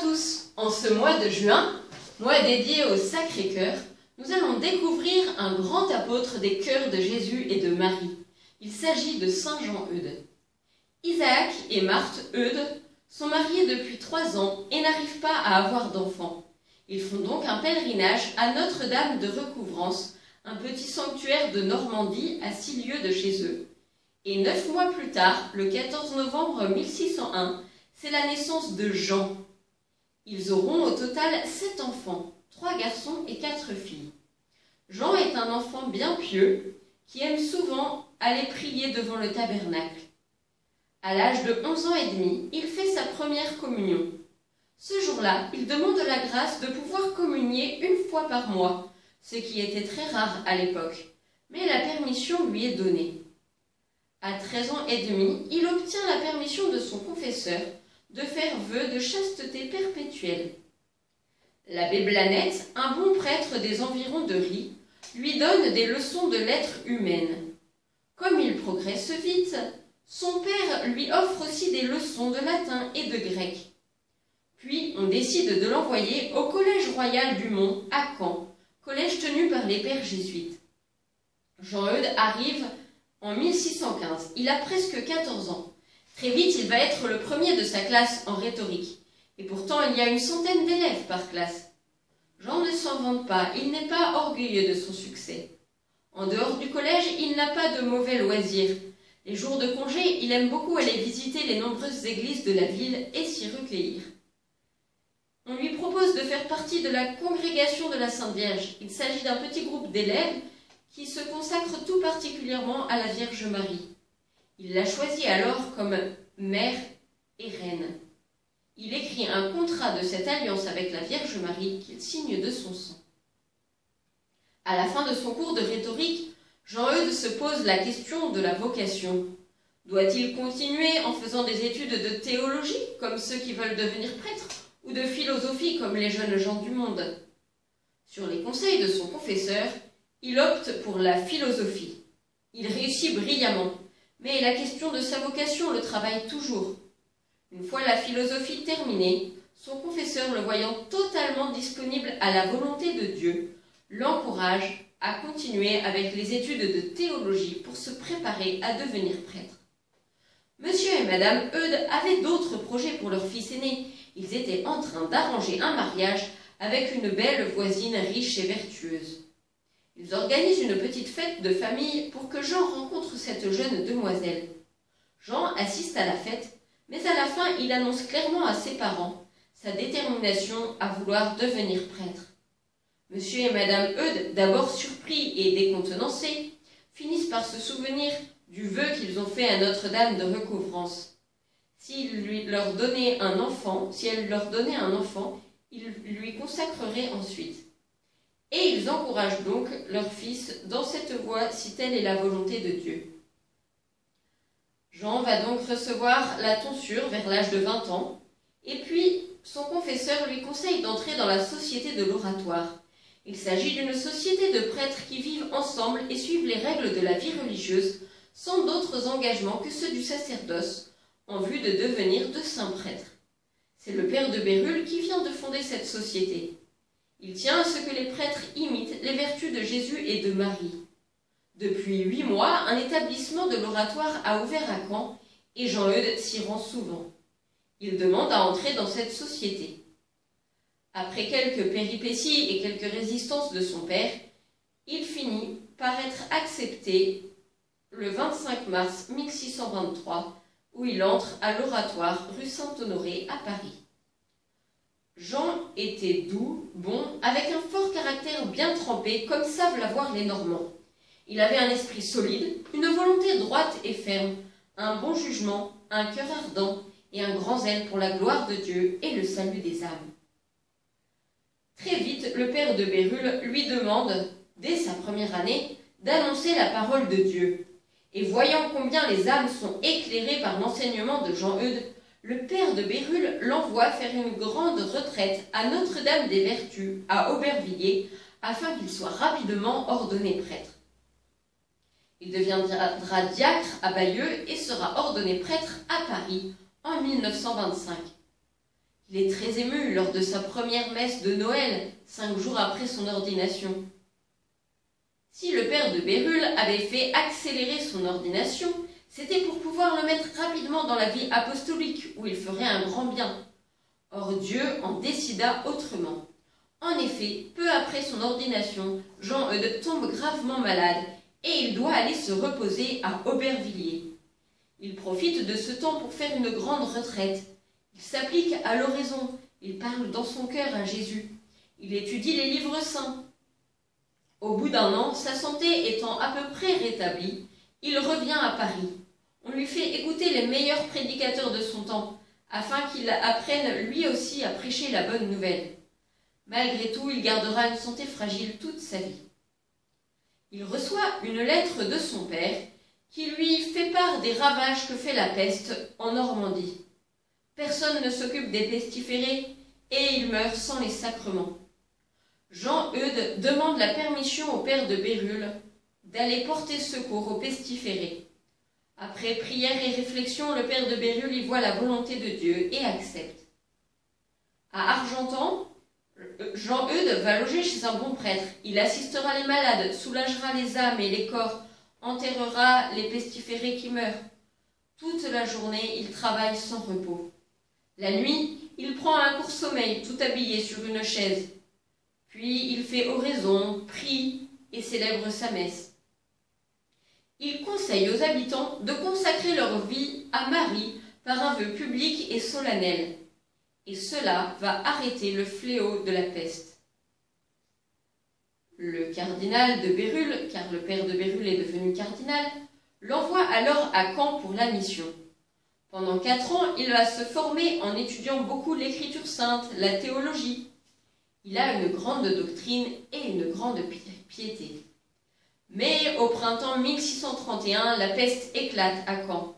tous. En ce mois de juin, mois dédié au Sacré-Cœur, nous allons découvrir un grand apôtre des cœurs de Jésus et de Marie. Il s'agit de Saint Jean Eudes. Isaac et Marthe Eudes sont mariés depuis trois ans et n'arrivent pas à avoir d'enfants. Ils font donc un pèlerinage à Notre-Dame de Recouvrance, un petit sanctuaire de Normandie à six lieues de chez eux. Et neuf mois plus tard, le 14 novembre 1601, c'est la naissance de Jean. Ils auront au total sept enfants, trois garçons et quatre filles. Jean est un enfant bien pieux qui aime souvent aller prier devant le tabernacle. À l'âge de onze ans et demi, il fait sa première communion. Ce jour-là, il demande la grâce de pouvoir communier une fois par mois, ce qui était très rare à l'époque, mais la permission lui est donnée. À treize ans et demi, il obtient la permission de son confesseur de faire vœu de chasteté perpétuelle. L'abbé Blanette, un bon prêtre des environs de Rie, lui donne des leçons de lettres humaines. Comme il progresse vite, son père lui offre aussi des leçons de latin et de grec. Puis on décide de l'envoyer au Collège royal du Mont, à Caen, collège tenu par les pères jésuites. Jean-Eudes arrive en 1615. Il a presque 14 ans. Très vite, il va être le premier de sa classe en rhétorique. Et pourtant, il y a une centaine d'élèves par classe. Jean ne s'en vante pas, il n'est pas orgueilleux de son succès. En dehors du collège, il n'a pas de mauvais loisirs. Les jours de congé, il aime beaucoup aller visiter les nombreuses églises de la ville et s'y recueillir. On lui propose de faire partie de la congrégation de la Sainte Vierge. Il s'agit d'un petit groupe d'élèves qui se consacre tout particulièrement à la Vierge Marie. Il l'a choisie alors comme mère et reine. Il écrit un contrat de cette alliance avec la Vierge Marie qu'il signe de son sang. À la fin de son cours de rhétorique, Jean-Eudes se pose la question de la vocation. Doit-il continuer en faisant des études de théologie, comme ceux qui veulent devenir prêtres, ou de philosophie, comme les jeunes gens du monde? Sur les conseils de son confesseur, il opte pour la philosophie. Il réussit brillamment. Mais la question de sa vocation le travaille toujours. Une fois la philosophie terminée, son confesseur, le voyant totalement disponible à la volonté de Dieu, l'encourage à continuer avec les études de théologie pour se préparer à devenir prêtre. Monsieur et Madame Eudes avaient d'autres projets pour leur fils aîné. Ils étaient en train d'arranger un mariage avec une belle voisine riche et vertueuse. Ils organisent une petite fête de famille pour que Jean rencontre cette jeune demoiselle. Jean assiste à la fête, mais à la fin il annonce clairement à ses parents sa détermination à vouloir devenir prêtre. Monsieur et Madame Eudes, d'abord surpris et décontenancés, finissent par se souvenir du vœu qu'ils ont fait à Notre-Dame de Recouvrance. S'il lui leur donnait un enfant, si elle leur donnait un enfant, ils lui consacreraient ensuite. Et ils encouragent donc leur fils dans cette voie si telle est la volonté de Dieu. Jean va donc recevoir la tonsure vers l'âge de 20 ans, et puis son confesseur lui conseille d'entrer dans la société de l'oratoire. Il s'agit d'une société de prêtres qui vivent ensemble et suivent les règles de la vie religieuse sans d'autres engagements que ceux du sacerdoce en vue de devenir de saints prêtres. C'est le père de Bérulle qui vient de fonder cette société. Il tient à ce que les prêtres imitent les vertus de Jésus et de Marie. Depuis huit mois, un établissement de l'oratoire a ouvert à Caen et Jean-Eudes s'y rend souvent. Il demande à entrer dans cette société. Après quelques péripéties et quelques résistances de son père, il finit par être accepté le 25 mars 1623, où il entre à l'oratoire rue Saint-Honoré à Paris. Jean était doux, bon, avec un fort caractère bien trempé, comme savent l'avoir les Normands. Il avait un esprit solide, une volonté droite et ferme, un bon jugement, un cœur ardent et un grand zèle pour la gloire de Dieu et le salut des âmes. Très vite, le père de Bérulle lui demande, dès sa première année, d'annoncer la parole de Dieu. Et voyant combien les âmes sont éclairées par l'enseignement de Jean-Eudes, le père de Bérulle l'envoie faire une grande retraite à Notre-Dame des Vertus, à Aubervilliers, afin qu'il soit rapidement ordonné prêtre. Il deviendra diacre à Bayeux et sera ordonné prêtre à Paris en 1925. Il est très ému lors de sa première messe de Noël, cinq jours après son ordination. Si le père de Bérulle avait fait accélérer son ordination, c'était pour pouvoir le mettre rapidement dans la vie apostolique, où il ferait un grand bien. Or Dieu en décida autrement. En effet, peu après son ordination, Jean-Eudes tombe gravement malade et il doit aller se reposer à Aubervilliers. Il profite de ce temps pour faire une grande retraite. Il s'applique à l'oraison, il parle dans son cœur à Jésus. Il étudie les livres saints. Au bout d'un an, sa santé étant à peu près rétablie, il revient à Paris. On lui fait écouter les meilleurs prédicateurs de son temps, afin qu'il apprenne lui aussi à prêcher la bonne nouvelle. Malgré tout, il gardera une santé fragile toute sa vie. Il reçoit une lettre de son père qui lui fait part des ravages que fait la peste en Normandie. Personne ne s'occupe des pestiférés et il meurt sans les sacrements. Jean-Eudes demande la permission au père de Bérulle d'aller porter secours aux pestiférés. Après prière et réflexion, le père de Bérulle y voit la volonté de Dieu et accepte. À Argentan, Jean-Eudes va loger chez un bon prêtre. Il assistera les malades, soulagera les âmes et les corps, enterrera les pestiférés qui meurent. Toute la journée, il travaille sans repos. La nuit, il prend un court sommeil, tout habillé sur une chaise. Puis il fait oraison, prie et célèbre sa messe. Il conseille aux habitants de consacrer leur vie à Marie par un vœu public et solennel et cela va arrêter le fléau de la peste. Le cardinal de Bérulle, car le père de Bérulle est devenu cardinal, l'envoie alors à Caen pour la mission. Pendant quatre ans, il va se former en étudiant beaucoup l'écriture sainte, la théologie. Il a une grande doctrine et une grande piété. Mais au printemps 1631, la peste éclate à Caen.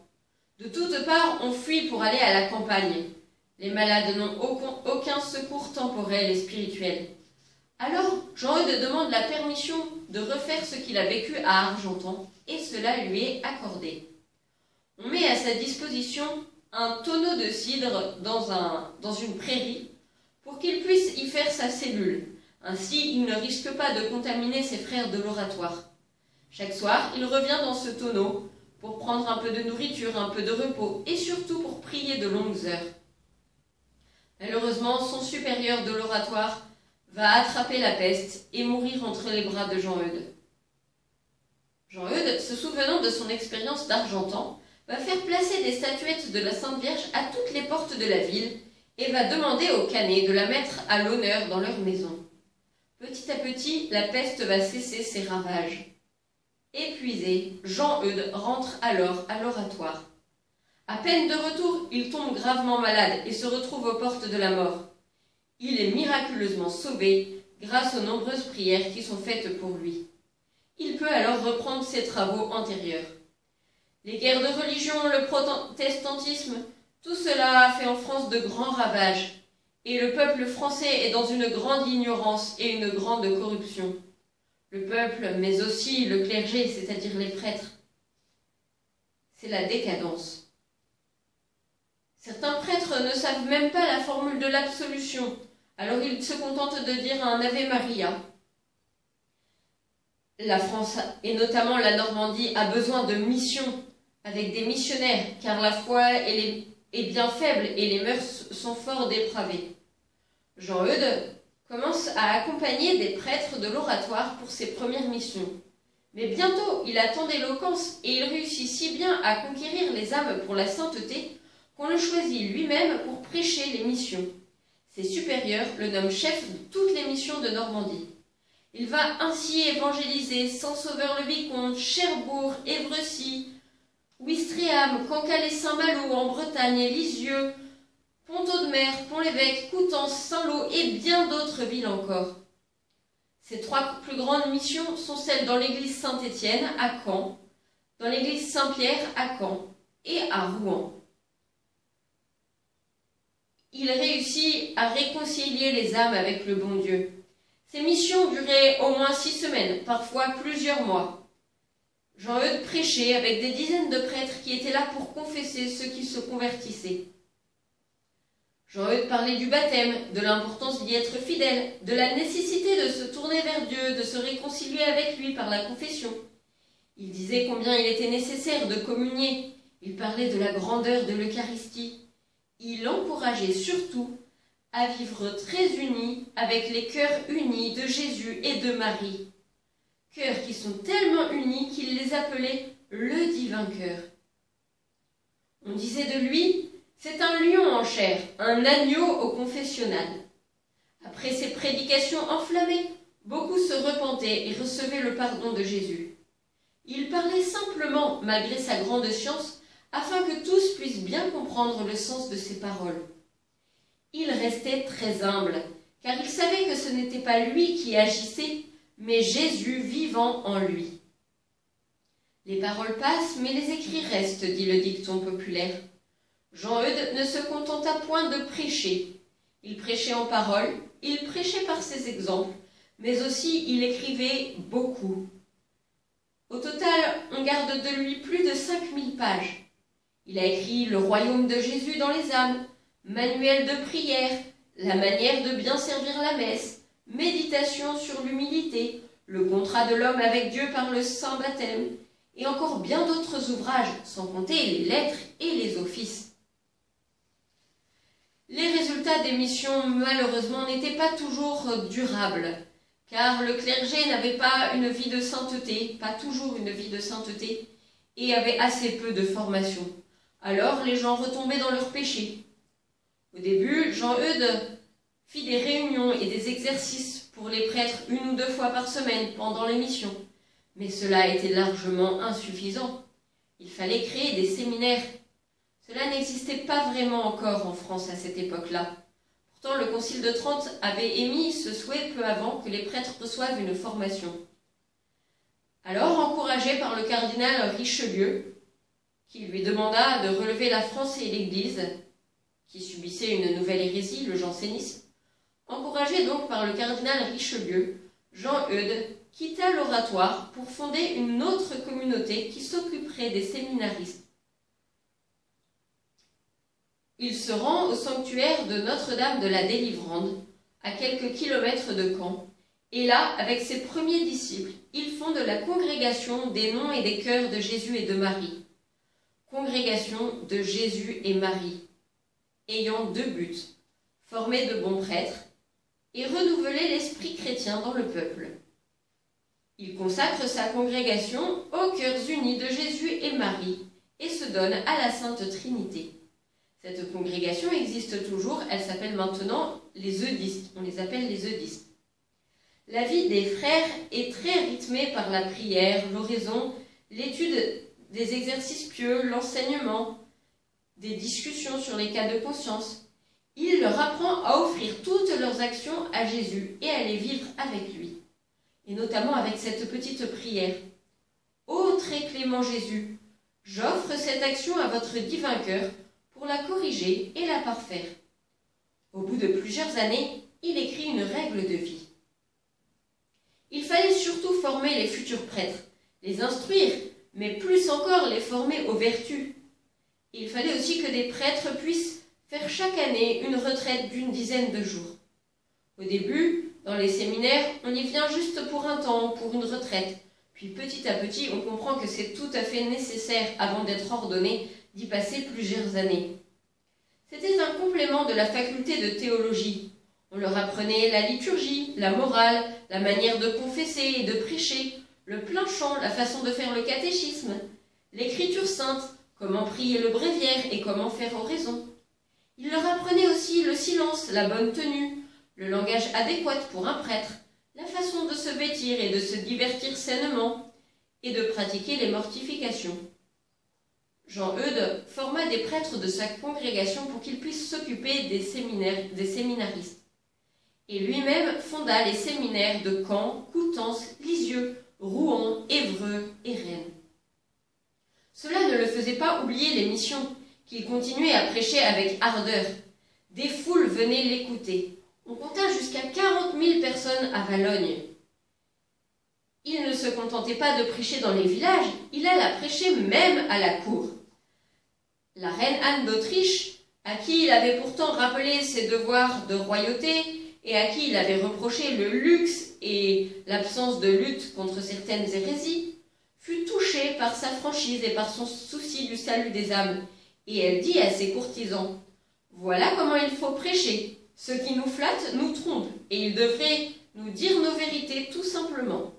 De toutes parts, on fuit pour aller à la campagne. Les malades n'ont aucun, secours temporel et spirituel. Alors, Jean-Eudes demande la permission de refaire ce qu'il a vécu à Argentan, et cela lui est accordé. On met à sa disposition un tonneau de cidre dans, un, dans une prairie pour qu'il puisse y faire sa cellule. Ainsi, il ne risque pas de contaminer ses frères de l'oratoire. Chaque soir, il revient dans ce tonneau pour prendre un peu de nourriture, un peu de repos et surtout pour prier de longues heures. Malheureusement, son supérieur de l'oratoire va attraper la peste et mourir entre les bras de Jean-Eudes. Jean-Eudes, se souvenant de son expérience d'Argentan, va faire placer des statuettes de la Sainte Vierge à toutes les portes de la ville et va demander aux canets de la mettre à l'honneur dans leur maison. Petit à petit, la peste va cesser ses ravages. Épuisé, Jean-Eudes rentre alors à l'oratoire. À peine de retour, il tombe gravement malade et se retrouve aux portes de la mort. Il est miraculeusement sauvé grâce aux nombreuses prières qui sont faites pour lui. Il peut alors reprendre ses travaux antérieurs. Les guerres de religion, le protestantisme, tout cela a fait en France de grands ravages, et le peuple français est dans une grande ignorance et une grande corruption. Le peuple, mais aussi le clergé, c'est-à-dire les prêtres. C'est la décadence. Certains prêtres ne savent même pas la formule de l'absolution, alors ils se contentent de dire un Ave Maria. La France, et notamment la Normandie, a besoin de missions, avec des missionnaires, car la foi est, bien faible et les mœurs sont fort dépravées. Jean-Eudes commence à accompagner des prêtres de l'oratoire pour ses premières missions. Mais bientôt, il a tant d'éloquence et il réussit si bien à conquérir les âmes pour la sainteté qu'on le choisit lui-même pour prêcher les missions. Ses supérieurs le nomment chef de toutes les missions de Normandie. Il va ainsi évangéliser Saint-Sauveur-le-Vicomte, Cherbourg, Évrecy, Ouistreham, Cancale et Saint-Malo en Bretagne, Lisieux, Pont-Audemer, Pont-l'Évêque, Coutances, Saint-Lô et bien d'autres villes encore. Ces trois plus grandes missions sont celles dans l'église Saint-Étienne à Caen, dans l'église Saint-Pierre à Caen et à Rouen il réussit à réconcilier les âmes avec le bon Dieu. Ces missions duraient au moins six semaines, parfois plusieurs mois. Jean-Eudes prêchait avec des dizaines de prêtres qui étaient là pour confesser ceux qui se convertissaient. Jean-Eudes parlait du baptême, de l'importance d'y être fidèle, de la nécessité de se tourner vers Dieu, de se réconcilier avec lui par la confession. Il disait combien il était nécessaire de communier. Il parlait de la grandeur de l'Eucharistie. Il encourageait surtout à vivre très unis avec les cœurs unis de Jésus et de Marie. Cœurs qui sont tellement unis qu'il les appelait le divin cœur. On disait de lui c'est un lion en chair, un agneau au confessionnal. Après ces prédications enflammées, beaucoup se repentaient et recevaient le pardon de Jésus. Il parlait simplement, malgré sa grande science, afin que tous puissent bien comprendre le sens de ses paroles. Il restait très humble, car il savait que ce n'était pas lui qui agissait, mais Jésus vivant en lui. Les paroles passent, mais les écrits restent, dit le dicton populaire. Jean-Eudes ne se contenta point de prêcher. Il prêchait en parole, il prêchait par ses exemples, mais aussi il écrivait beaucoup. Au total, on garde de lui plus de cinq mille pages. Il a écrit Le royaume de Jésus dans les âmes, Manuel de prière, La manière de bien servir la messe, Méditation sur l'humilité, Le contrat de l'homme avec Dieu par le saint baptême, et encore bien d'autres ouvrages, sans compter les lettres et les offices. Les résultats des missions, malheureusement, n'étaient pas toujours durables, car le clergé n'avait pas une vie de sainteté, pas toujours une vie de sainteté, et avait assez peu de formation. Alors les gens retombaient dans leurs péchés. Au début, Jean-Eudes fit des réunions et des exercices pour les prêtres une ou deux fois par semaine pendant les missions, mais cela était largement insuffisant. Il fallait créer des séminaires cela n'existait pas vraiment encore en France à cette époque-là. Pourtant, le Concile de Trente avait émis ce souhait peu avant que les prêtres reçoivent une formation. Alors, encouragé par le cardinal Richelieu, qui lui demanda de relever la France et l'Église, qui subissait une nouvelle hérésie, le jansénisme, encouragé donc par le cardinal Richelieu, Jean Eudes quitta l'oratoire pour fonder une autre communauté qui s'occuperait des séminaristes. Il se rend au sanctuaire de Notre-Dame de la Délivrande, à quelques kilomètres de Caen, et là, avec ses premiers disciples, il fonde la congrégation des noms et des cœurs de Jésus et de Marie. Congrégation de Jésus et Marie, ayant deux buts, former de bons prêtres et renouveler l'esprit chrétien dans le peuple. Il consacre sa congrégation aux cœurs unis de Jésus et Marie et se donne à la Sainte Trinité. Cette congrégation existe toujours, elle s'appelle maintenant les eudistes, on les appelle les eudistes. La vie des frères est très rythmée par la prière, l'oraison, l'étude des exercices pieux, l'enseignement, des discussions sur les cas de conscience. Il leur apprend à offrir toutes leurs actions à Jésus et à les vivre avec lui, et notamment avec cette petite prière. Ô très clément Jésus, j'offre cette action à votre divin cœur pour la corriger et la parfaire. Au bout de plusieurs années, il écrit une règle de vie. Il fallait surtout former les futurs prêtres, les instruire, mais plus encore les former aux vertus. Il fallait aussi que des prêtres puissent faire chaque année une retraite d'une dizaine de jours. Au début, dans les séminaires, on y vient juste pour un temps, pour une retraite. Puis petit à petit, on comprend que c'est tout à fait nécessaire, avant d'être ordonné, d'y passer plusieurs années. C'était un complément de la faculté de théologie. On leur apprenait la liturgie, la morale, la manière de confesser et de prêcher, le plein chant, la façon de faire le catéchisme, l'écriture sainte, comment prier le bréviaire et comment faire oraison. Il leur apprenait aussi le silence, la bonne tenue, le langage adéquat pour un prêtre, la façon de se vêtir et de se divertir sainement, et de pratiquer les mortifications. Jean-Eudes forma des prêtres de sa congrégation pour qu'ils puissent s'occuper des, des séminaristes. Et lui-même fonda les séminaires de Caen, Coutances, Lisieux, Rouen, Évreux et Rennes. Cela ne le faisait pas oublier les missions, qu'il continuait à prêcher avec ardeur. Des foules venaient l'écouter. On compta jusqu'à quarante mille personnes à Valogne. Il ne se contentait pas de prêcher dans les villages, il alla prêcher même à la cour. La reine Anne d'Autriche à qui il avait pourtant rappelé ses devoirs de royauté et à qui il avait reproché le luxe et l'absence de lutte contre certaines hérésies, fut touchée par sa franchise et par son souci du salut des âmes, et elle dit à ses courtisans Voilà comment il faut prêcher. Ceux qui nous flattent nous trompent, et ils devraient nous dire nos vérités tout simplement.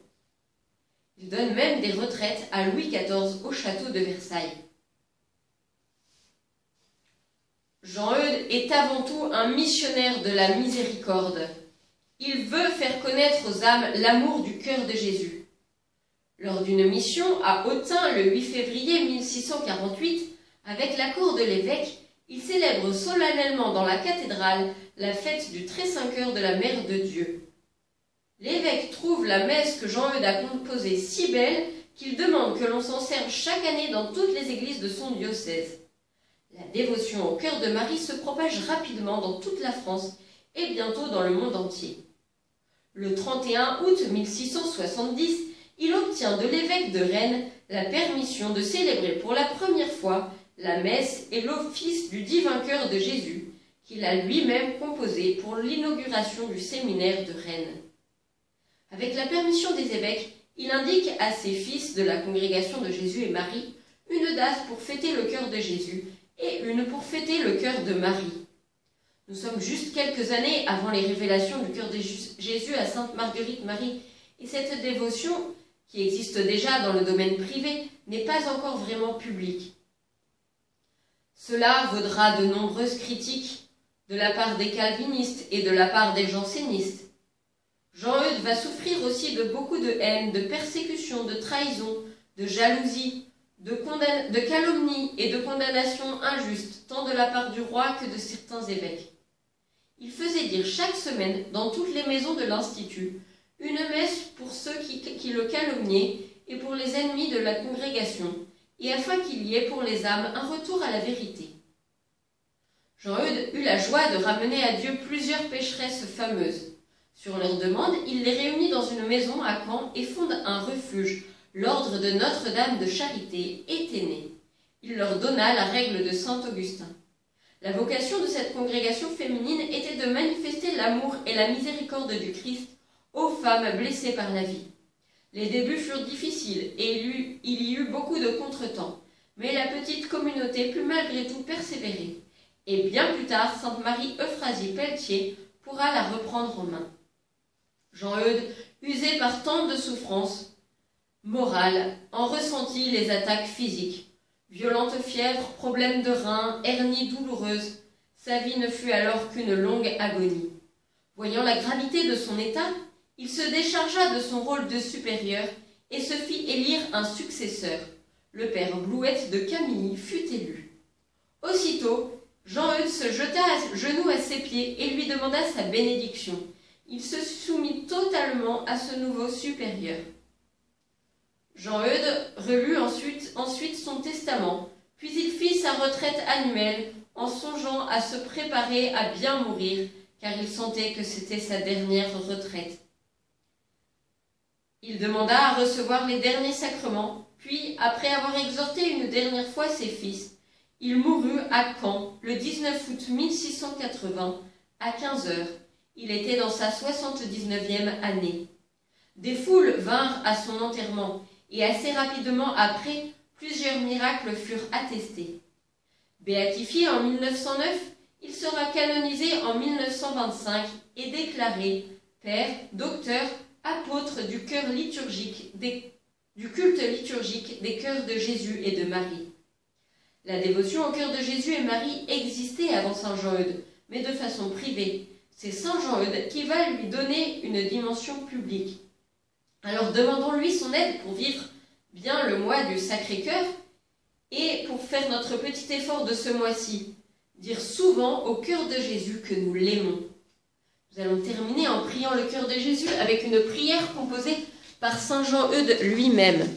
Il donne même des retraites à Louis XIV au château de Versailles. Jean-Eudes est avant tout un missionnaire de la miséricorde. Il veut faire connaître aux âmes l'amour du cœur de Jésus. Lors d'une mission à Autun le 8 février 1648, avec l'accord de l'évêque, il célèbre solennellement dans la cathédrale la fête du très saint cœur de la Mère de Dieu. L'évêque trouve la messe que Jean-Eudes a composée si belle qu'il demande que l'on s'en serve chaque année dans toutes les églises de son diocèse. La dévotion au cœur de Marie se propage rapidement dans toute la France et bientôt dans le monde entier. Le 31 août 1670, il obtient de l'évêque de Rennes la permission de célébrer pour la première fois la messe et l'office du divin cœur de Jésus, qu'il a lui-même composé pour l'inauguration du séminaire de Rennes. Avec la permission des évêques, il indique à ses fils de la congrégation de Jésus et Marie une date pour fêter le cœur de Jésus et une pour fêter le cœur de Marie. Nous sommes juste quelques années avant les révélations du cœur de Jésus à Sainte Marguerite Marie, et cette dévotion, qui existe déjà dans le domaine privé, n'est pas encore vraiment publique. Cela vaudra de nombreuses critiques de la part des calvinistes et de la part des jansénistes. Jean-Eudes va souffrir aussi de beaucoup de haine, de persécution, de trahison, de jalousie, de, de calomnie et de condamnation injuste, tant de la part du roi que de certains évêques. Il faisait dire chaque semaine, dans toutes les maisons de l'Institut, une messe pour ceux qui, qui, le calomniaient et pour les ennemis de la congrégation, et afin qu'il y ait pour les âmes un retour à la vérité. Jean-Eudes eut la joie de ramener à Dieu plusieurs pécheresses fameuses. Sur leur demande, il les réunit dans une maison à Caen et fonde un refuge l'ordre de Notre-Dame de Charité était né. Il leur donna la règle de Saint Augustin. La vocation de cette congrégation féminine était de manifester l'amour et la miséricorde du Christ aux femmes blessées par la vie. Les débuts furent difficiles et il y eut beaucoup de contretemps, mais la petite communauté put malgré tout persévérer. Et bien plus tard, Sainte Marie Euphrasie Pelletier pourra la reprendre en main. Jean-Eudes, usé par tant de souffrances, Morale, en ressentit les attaques physiques. Violente fièvre, problèmes de reins, hernie douloureuse. Sa vie ne fut alors qu'une longue agonie. Voyant la gravité de son état, il se déchargea de son rôle de supérieur et se fit élire un successeur. Le père Blouette de Camilly fut élu. Aussitôt, Jean-Eudes se jeta à genoux à ses pieds et lui demanda sa bénédiction. Il se soumit totalement à ce nouveau supérieur. Jean-Eudes relut ensuite, ensuite son testament, puis il fit sa retraite annuelle en songeant à se préparer à bien mourir, car il sentait que c'était sa dernière retraite. Il demanda à recevoir les derniers sacrements, puis, après avoir exhorté une dernière fois ses fils, il mourut à Caen le 19 août 1680 à 15 heures. Il était dans sa 79e année. Des foules vinrent à son enterrement et assez rapidement après, plusieurs miracles furent attestés. Béatifié en 1909, il sera canonisé en 1925 et déclaré père, docteur, apôtre du cœur liturgique du culte liturgique des cœurs de Jésus et de Marie. La dévotion au cœur de Jésus et Marie existait avant Saint Jean-Eudes, mais de façon privée. C'est Saint Jean-Eudes qui va lui donner une dimension publique. Alors demandons-lui son aide pour vivre bien le mois du Sacré-Cœur et pour faire notre petit effort de ce mois-ci, dire souvent au cœur de Jésus que nous l'aimons. Nous allons terminer en priant le cœur de Jésus avec une prière composée par Saint Jean-Eudes lui-même.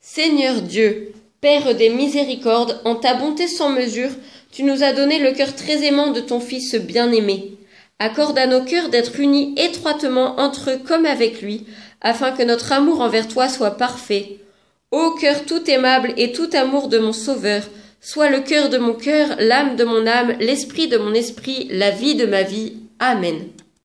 Seigneur Dieu, Père des miséricordes, en ta bonté sans mesure, tu nous as donné le cœur très aimant de ton Fils bien-aimé. Accorde à nos cœurs d'être unis étroitement entre eux comme avec lui, afin que notre amour envers toi soit parfait. Ô cœur tout aimable et tout amour de mon Sauveur, soit le cœur de mon cœur, l'âme de mon âme, l'esprit de mon esprit, la vie de ma vie. Amen.